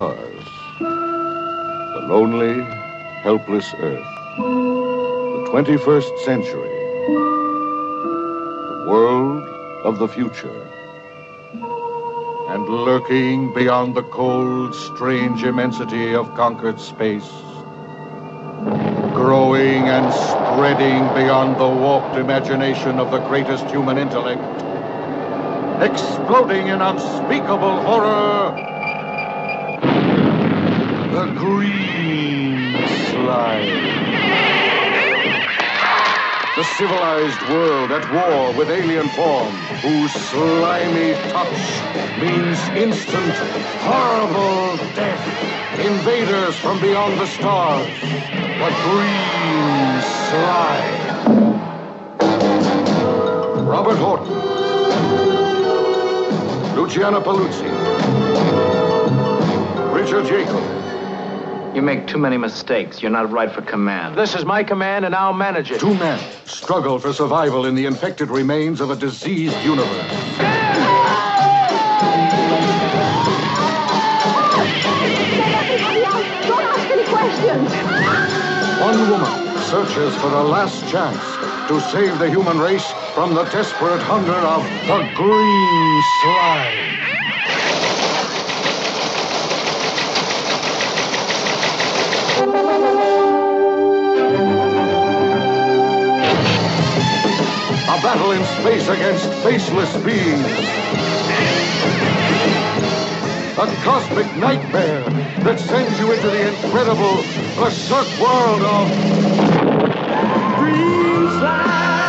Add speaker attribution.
Speaker 1: Stars. The lonely, helpless Earth. The 21st century. The world of the future. And lurking beyond the cold, strange immensity of conquered space. Growing and spreading beyond the warped imagination of the greatest human intellect. Exploding in unspeakable horror. The civilized world at war with alien form, whose slimy touch means instant, horrible death. Invaders from beyond the stars. The Green Slime. Robert Horton. Luciana Paluzzi. Richard Jaeckel.
Speaker 2: You make too many mistakes. You're not right for command.
Speaker 3: This is my command, and I'll manage it.
Speaker 1: Two men struggle for survival in the infected remains of a diseased universe.
Speaker 4: Don't ask any questions.
Speaker 1: One woman searches for a last chance to save the human race from the desperate hunger of the green slime. Battle in space against faceless beings. A cosmic nightmare that sends you into the incredible, berserk world of Green